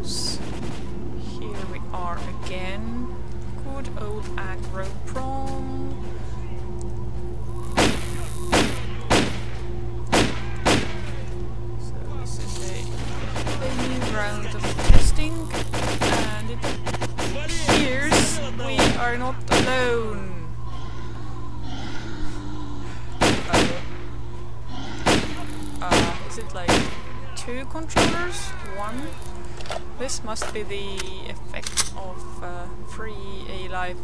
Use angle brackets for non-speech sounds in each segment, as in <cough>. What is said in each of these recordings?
goes. Here we are again. Good old aggro prom. So this is a, a new round of testing and it appears we are not alone. Uh, is it like two controllers? One? This must be the effect of uh, free A life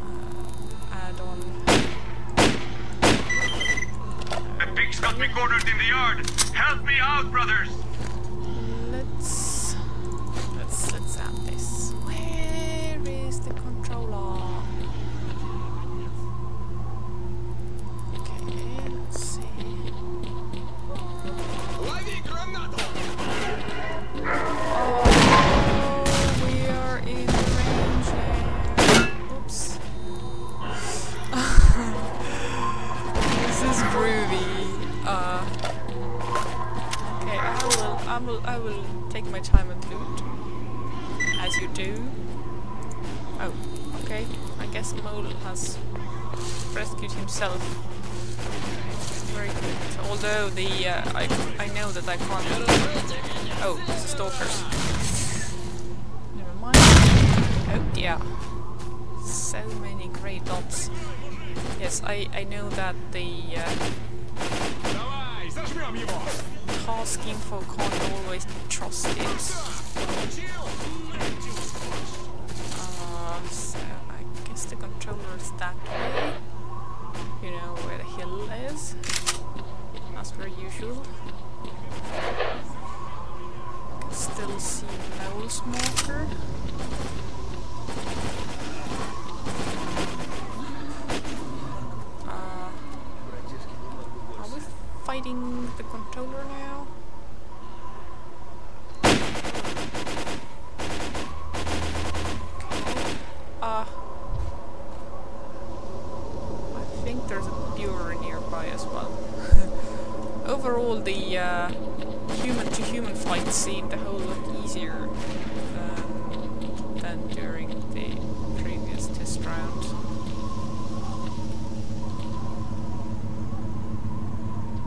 uh, add-on. The pig's got me cornered in the yard. Help me out, brothers. You do. Oh, okay. I guess Mole has rescued himself. Very good. Although the uh, I I know that I can't. Oh, it's the stalkers. Never mind. Oh dear. So many grey dots. Yes, I I know that the uh, task info can't always be trusted. Still see Noel's marker. Uh, are we fighting the controller now? Okay. Uh, I think there's a viewer nearby as well. Overall, the uh, human-to-human fight seemed a whole lot easier than, than during the previous test round.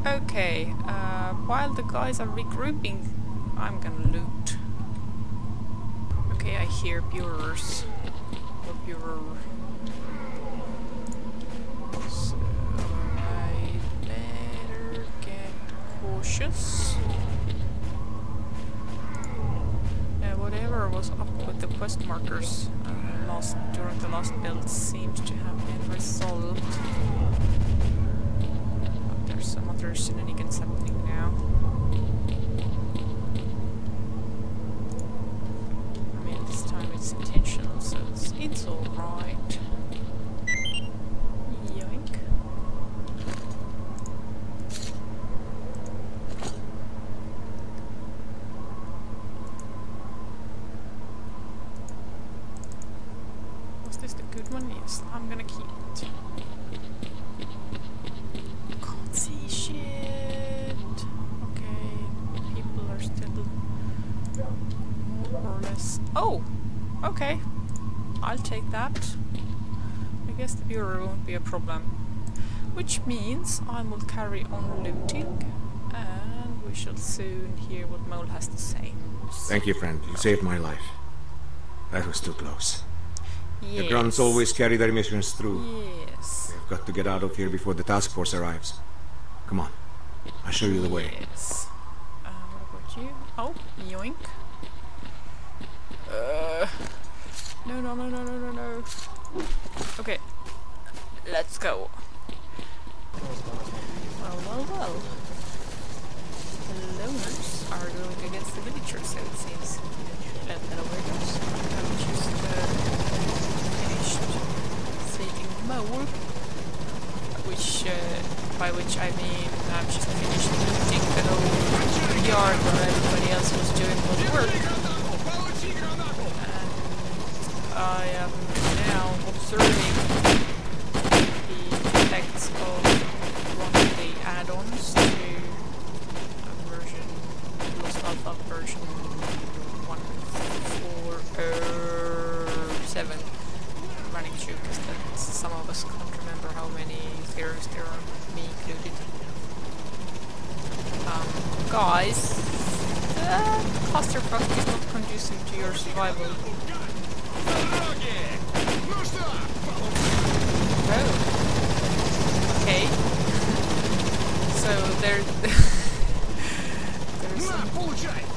Okay, uh, while the guys are regrouping, I'm gonna loot. Okay, I hear Burers. Or Burer. Cautious. Yeah, whatever was up with the quest markers uh, last during the last build seems to have been resolved. But there's some other shenanigans happening now. I mean, this time it's intentional, so it's, it's alright. Yoink. Was this the good one? Yes, I'm gonna keep it. Can't see shit. Okay, people are still more or less. Oh, okay. I'll take that. I guess the burer won't be a problem. Which means I will carry on looting, and we shall soon hear what Mole has to say. Thank you, friend. You saved my life. That was too close. Yes. The Grunts always carry their missions through. Yes. We've got to get out of here before the task force arrives. Come on. I'll show you the way. Yes. Uh, what about you? Oh, yoink. Uh, no, no, no, no, no, no, no. Okay, let's go. Well, well, well. The loners are going against the villagers, so it seems. Uh, hello, weirdos. I've just finished saving Mole which uh, by which I mean I've just finished looting the whole yard while everybody else was doing all the work. And I am now observing the effects of one of the add-ons to version Lost Alpha version 147 running two. because some of us can't remember how many zeros there are, me included. Um, guys, the cluster is not conducive to your survival. Oh. Okay. So there, <laughs> there's some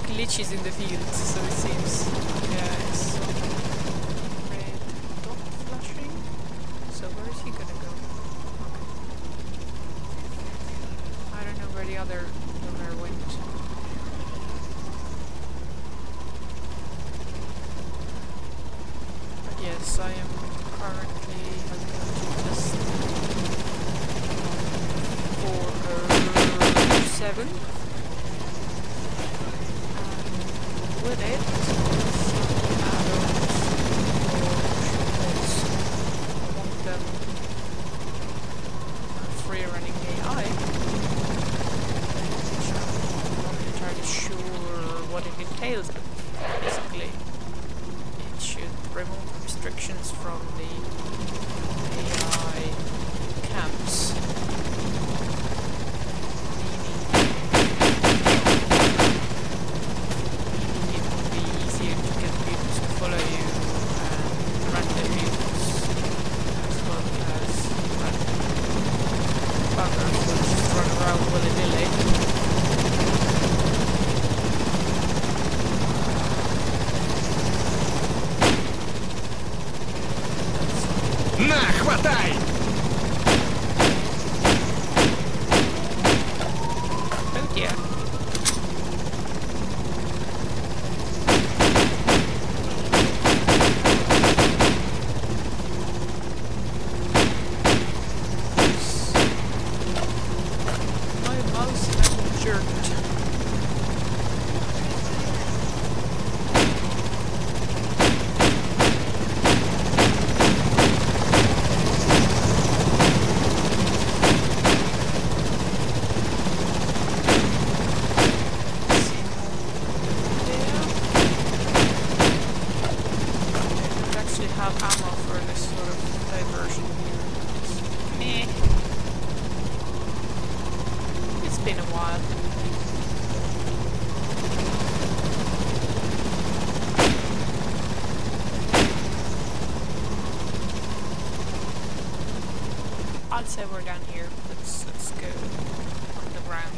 glitches in the field, so it seems. Yeah, it's red dot flashing. So where is he gonna go? Okay. I don't know where the other Yes, I am currently to for seven. And with it, some add-ons or shortcuts. I want them uh, free running AI. Which I'm not entirely sure what it entails, but basically it should remove restrictions from the На, хватай! I'd say we're down here. Let's let's go on the ground.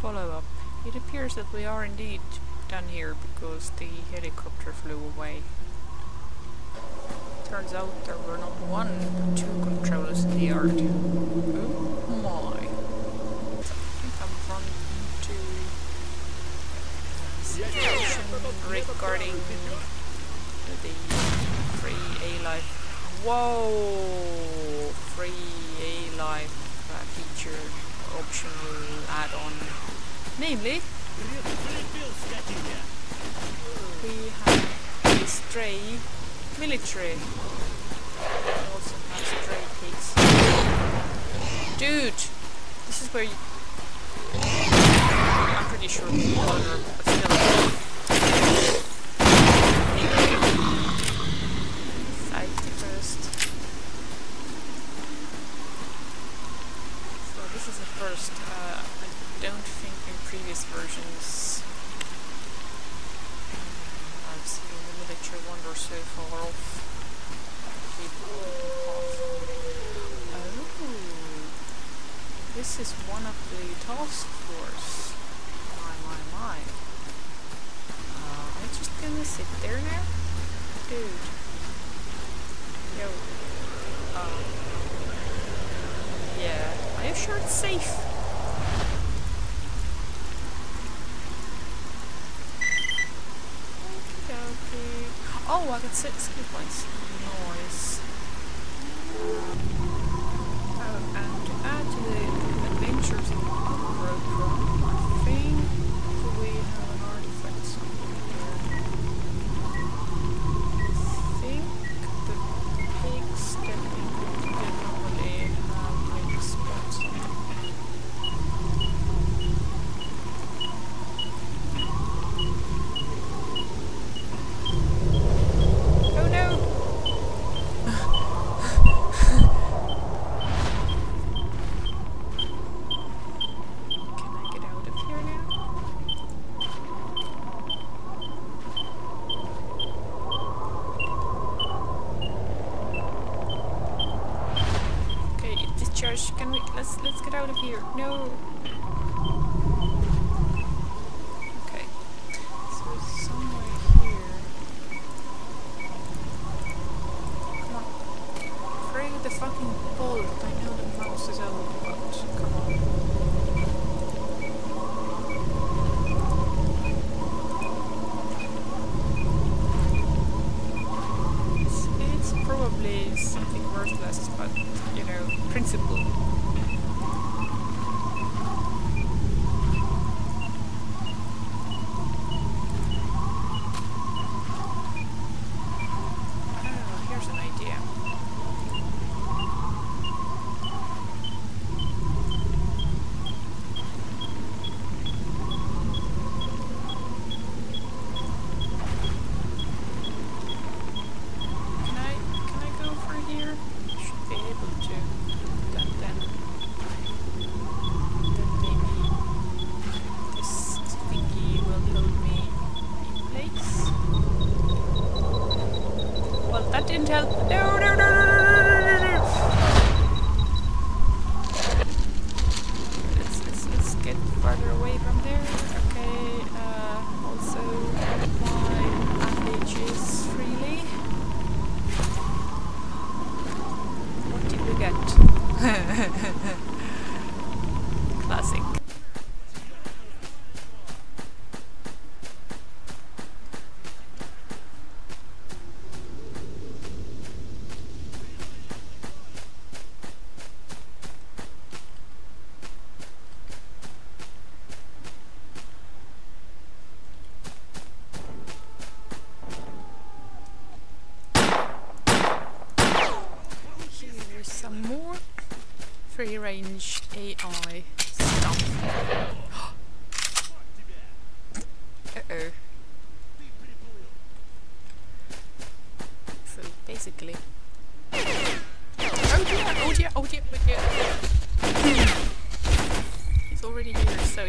Follow up. It appears that we are indeed down here because the helicopter flew away. Turns out there were not one, but two controllers in the yard. Oh my. I think I've run into situation regarding the free A-Life. Whoa! Free A-Life uh, feature optional add-on. Namely, we have a stray military. We also have stray pigs. Dude! This is where you... I'm pretty sure vulnerable, but still. Safety first. So this is a first. Uh, I don't think in previous versions I've seen the military wander so far off. Keep Oh, this is one of the task force. My, my, my. Uh, I'm just gonna sit there now, dude. Yo. Um. Yeah. Are you sure it's safe? Okey-dokey. Oh, I got six skill points. Nice. Gosh, can we let's let's get out of here. No. Okay. So somewhere here. Come on. Free the fucking bolt. I know the mouse is old, but come on. Probably something worthless, but disciplina.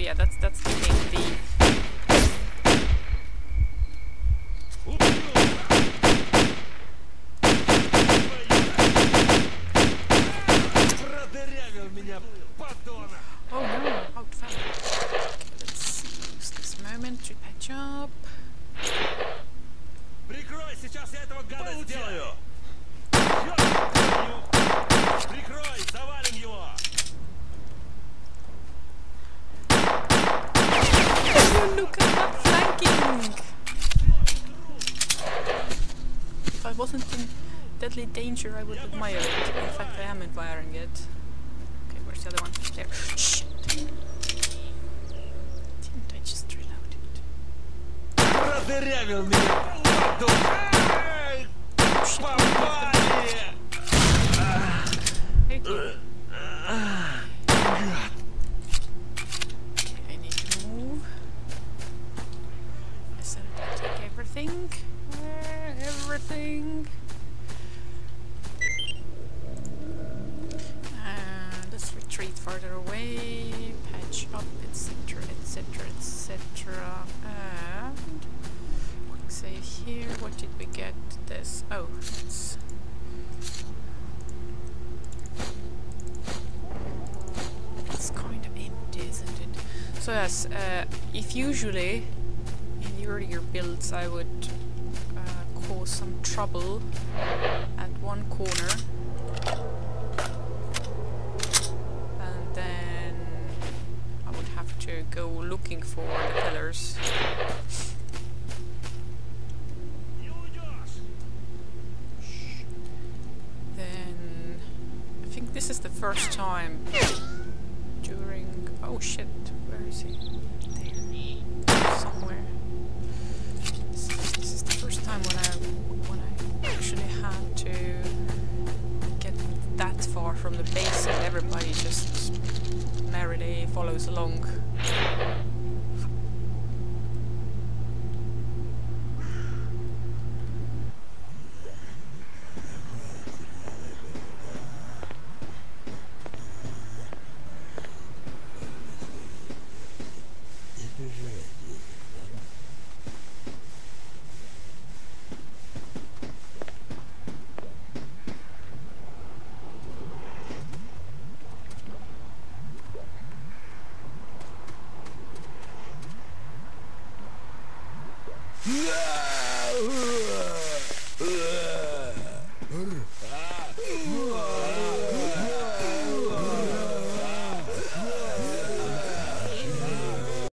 Yeah, that's that's Oh, look at that flanking! If I wasn't in deadly danger, I would admire it. In fact, I am admiring it. Okay, where's the other one? There. Shit! Didn't I just reload it? Продырявил меня, подонок! Эй, Попали! Uh, everything. And let's retreat farther away, patch up, etc., etc., etc. And quick save here. What did we get? This. Oh, it's It's kind of empty, isn't it? So yes, uh, if usually in the earlier builds I would uh, cause some trouble at one corner. And then I would have to go looking for the pillars. Then I think this is the first time during... Oh shit, where is he? Everybody just merrily follows along.